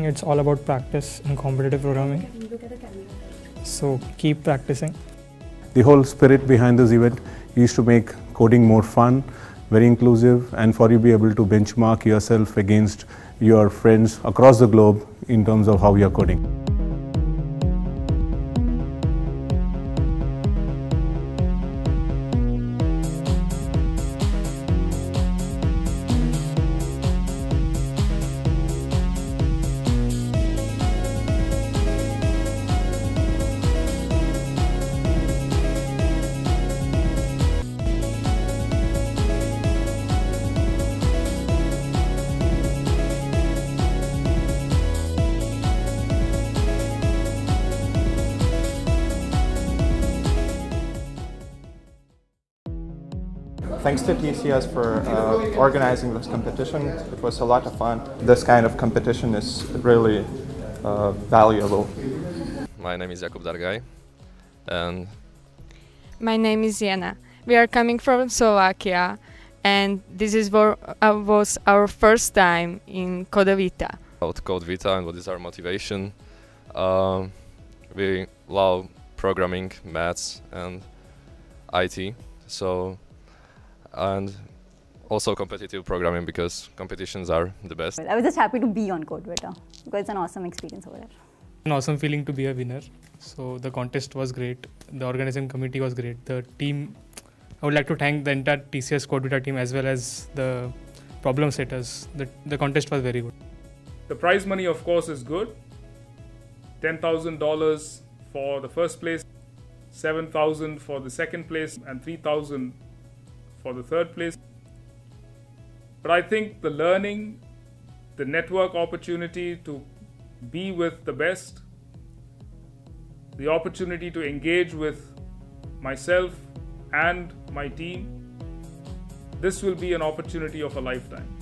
think it's all about practice in competitive programming. So keep practicing. The whole spirit behind this event is to make coding more fun, very inclusive, and for you to be able to benchmark yourself against your friends across the globe in terms of how you're coding. Thanks to TCS for uh, organizing this competition. It was a lot of fun. This kind of competition is really uh, valuable. My name is Jakub Dargaj and My name is Jena. We are coming from Slovakia and this is wor- uh, was our first time in CodeVita. about Code Vita and what is our motivation. Um, we love programming, maths, and IT. So, and also competitive programming because competitions are the best. I was just happy to be on CodeVita because it's an awesome experience over there. An awesome feeling to be a winner. So the contest was great. The organizing committee was great. The team, I would like to thank the entire TCS CodeVita team as well as the problem setters. The, the contest was very good. The prize money, of course, is good. $10,000 for the first place, 7,000 for the second place, and 3,000 for the third place. But I think the learning, the network opportunity to be with the best, the opportunity to engage with myself and my team, this will be an opportunity of a lifetime.